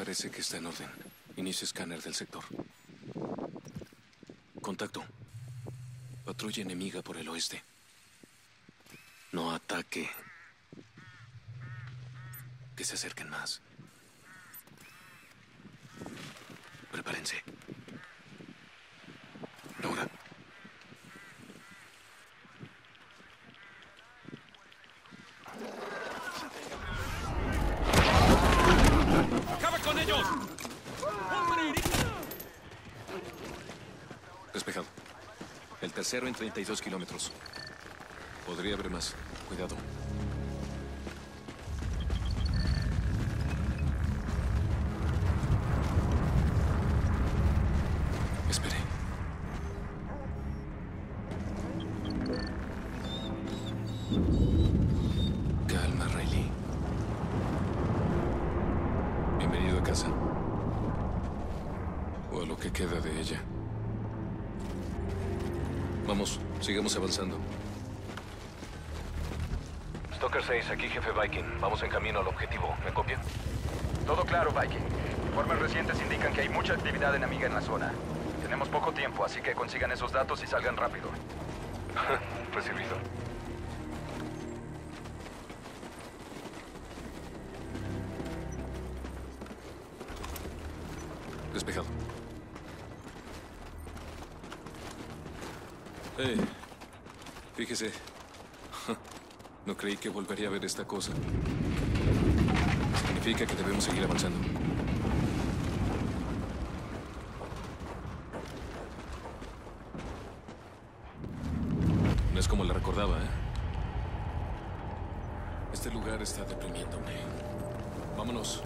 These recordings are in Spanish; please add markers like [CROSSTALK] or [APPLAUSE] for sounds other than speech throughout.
Parece que está en orden. Inicio escáner del sector. Contacto. Patrulla enemiga por el oeste. No ataque. Que se acerquen más. Prepárense. Laura. ¡Acaba con Despejado. El tercero en 32 kilómetros. Podría haber más. Cuidado. Espere. Calma, Riley. Bienvenido a casa. O a lo que queda de ella. Vamos, sigamos avanzando. Stalker 6, aquí jefe Viking. Vamos en camino al objetivo. ¿Me copia? Todo claro, Viking. Informes recientes indican que hay mucha actividad enemiga en la zona. Tenemos poco tiempo, así que consigan esos datos y salgan rápido. [LAUGHS] Recibido. Despejado. Eh, fíjese. [LAUGHS] No creí que volvería a ver esta cosa. Significa que debemos seguir avanzando. No es como la recordaba, ¿eh? Este lugar está deprimiéndome. Vámonos.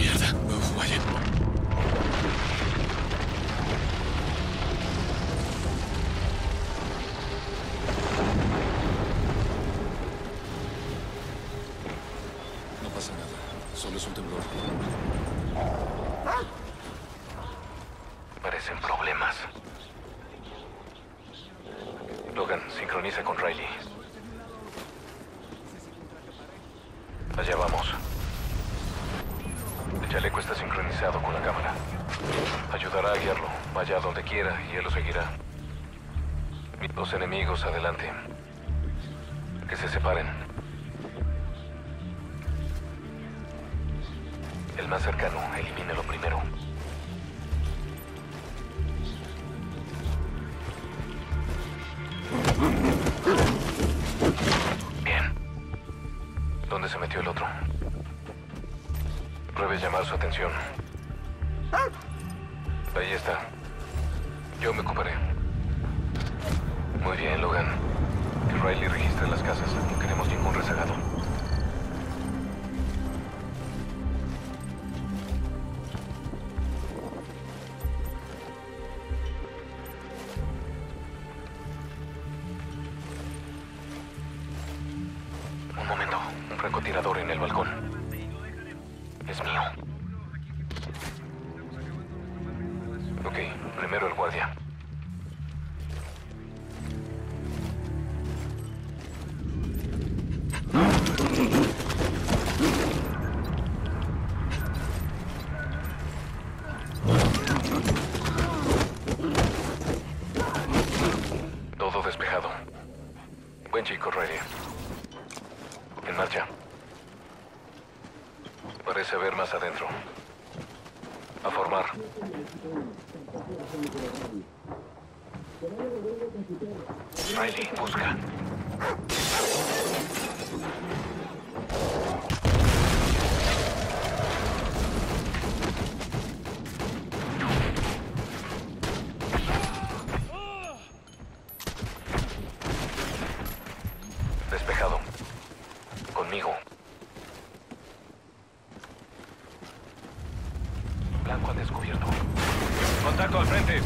Mierda! Uf, vaya. No pasa nada. Solo es un temblor. Parecen problemas. Logan, sincroniza con Riley. Allá vamos. Chaleco está sincronizado con la cámara. Ayudará a guiarlo. Vaya donde quiera y él lo seguirá. Los enemigos adelante. Que se separen. El más cercano, elimínelo primero. Bien. ¿Dónde se metió el otro? Pruebe llamar su atención. Ahí está. Yo me ocuparé. Muy bien, Logan. Que Riley registre las casas. No queremos ningún rezagado. Un momento. Un francotirador en el balcón. Es mío. Ok, primero el guardia. Todo despejado. Buen chico, Riley. En marcha. Parece haber más adentro. A formar. Riley, busca. Despejado. Conmigo. Blanco al descubierto. Contacto al frente.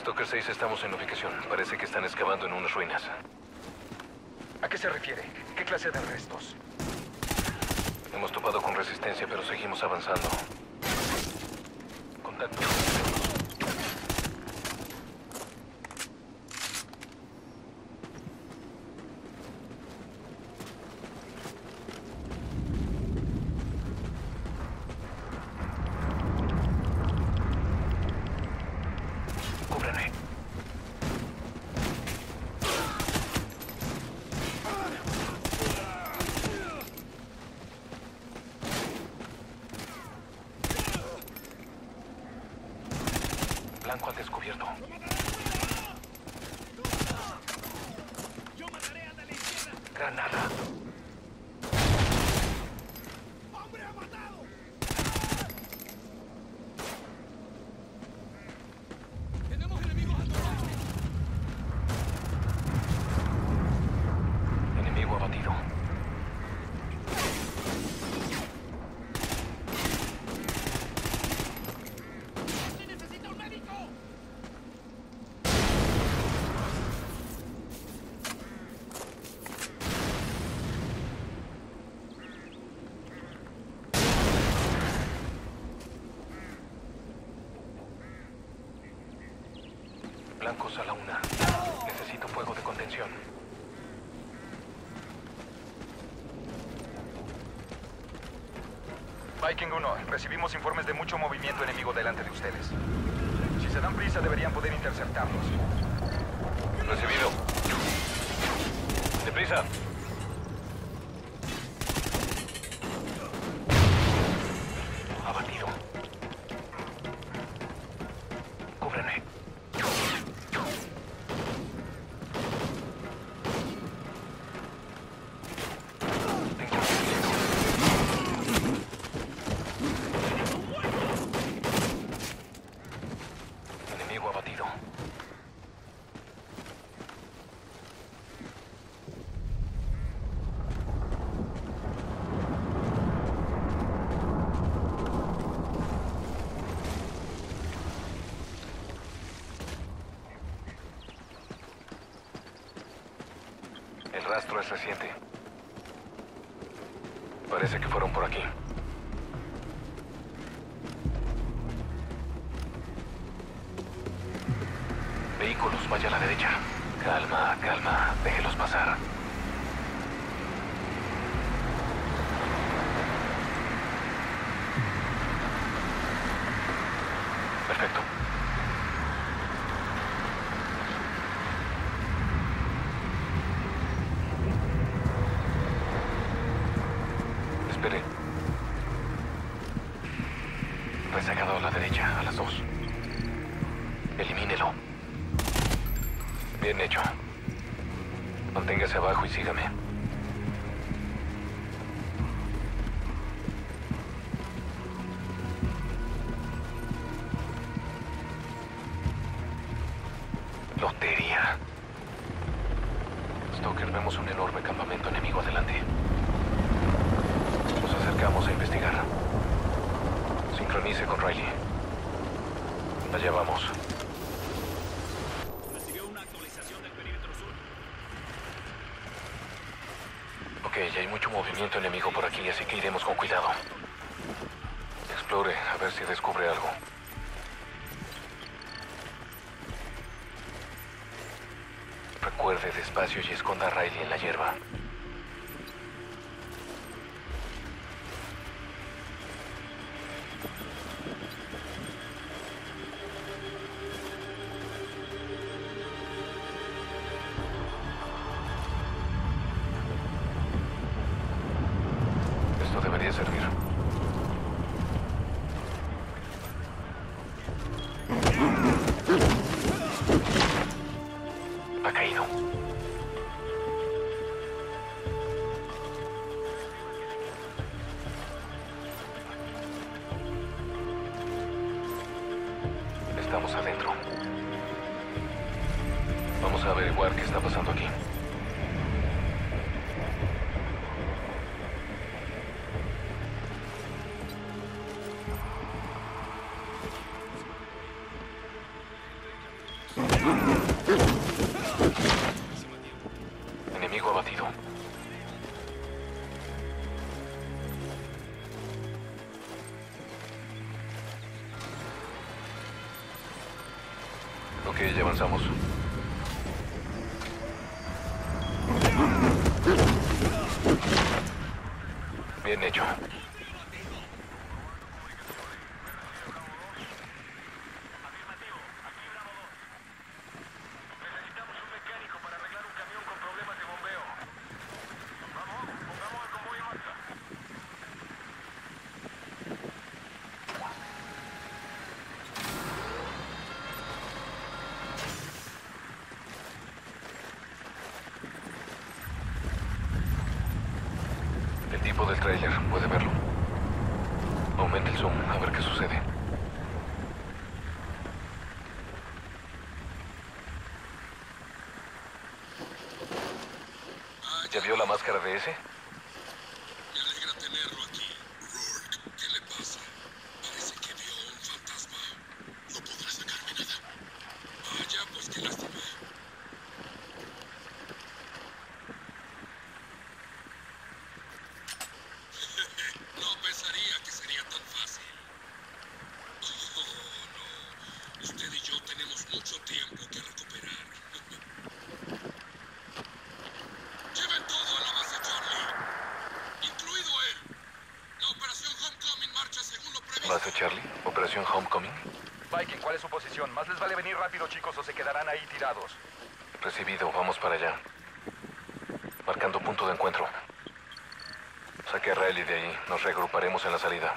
Stalker 6, estamos en ubicación. Parece que están excavando en unas ruinas. ¿A qué se refiere? ¿Qué clase de restos? Hemos topado con resistencia, pero seguimos avanzando. Contacto. Blanco al descubierto. Granada. Blancos a la una. Necesito fuego de contención. Viking 1, recibimos informes de mucho movimiento enemigo delante de ustedes. Si se dan prisa, deberían poder interceptarlos. Recibido. Deprisa. Rastro es reciente. Parece que fueron por aquí. Vehículos, vaya a la derecha. Calma, calma. Déjelos pasar. Perfecto. Lotería. Stoker, vemos un enorme campamento enemigo adelante. Nos acercamos a investigar. Sincronice con Riley. Allá vamos. Recibió una actualización del perímetro sur. Ok, ya hay mucho movimiento enemigo por aquí, así que iremos con cuidado. Explore, a ver si descubre algo. Recuerde despacio y esconda a Riley en la hierba. Vamos a averiguar qué está pasando aquí. Enemigo abatido. Ok, ya avanzamos. Bien hecho. El tipo del trailer, puede verlo. Aumenta el zoom, a ver qué sucede. ¿Ya vio la máscara de ese? Me alegra tenerlo aquí. Rourke, ¿qué le pasa? Parece que vio un fantasma. No podrá sacarme nada. Vaya, pues qué lástima. no pensaría que sería tan fácil. Oh, no. Usted y yo tenemos mucho tiempo que recuperar. Lleven todo a la base Charlie. Incluido él. La operación Homecoming marcha Base Charlie, Operación Homecoming. Viking, ¿cuál es su posición? Más les vale venir rápido, chicos, o se quedarán ahí tirados. Recibido, vamos para allá. Marcando punto de encuentro. Saque a Riley de ahí. Nos regruparemos en la salida.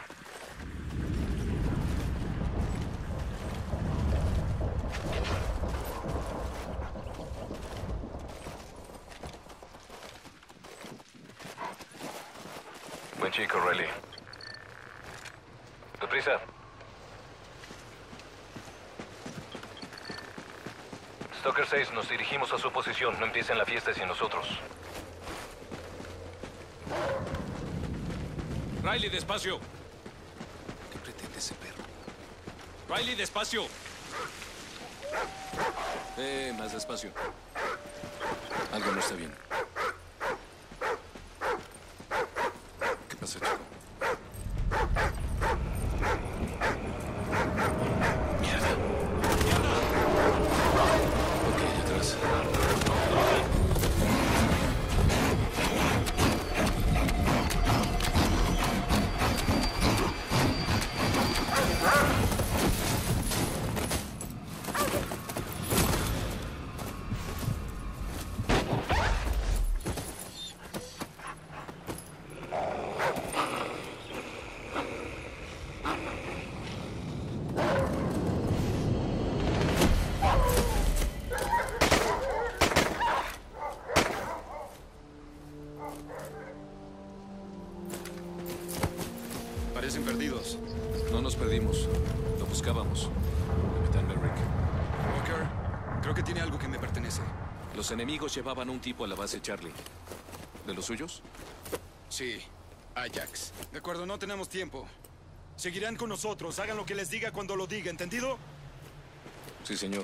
Buen chico, Riley. Deprisa. Stalker 6, nos dirigimos a su posición. No empiecen la fiesta sin nosotros. Riley, despacio. ¿Qué pretende ese perro? Riley, despacio. Eh, más despacio. Algo no está bien. Nos perdimos. Lo buscábamos. Capitán Merrick. Walker, creo que tiene algo que me pertenece. Los enemigos llevaban un tipo a la base Charlie. ¿De los suyos? Sí, Ajax. De acuerdo, no tenemos tiempo. Seguirán con nosotros. Hagan lo que les diga cuando lo diga, ¿entendido? Sí, señor.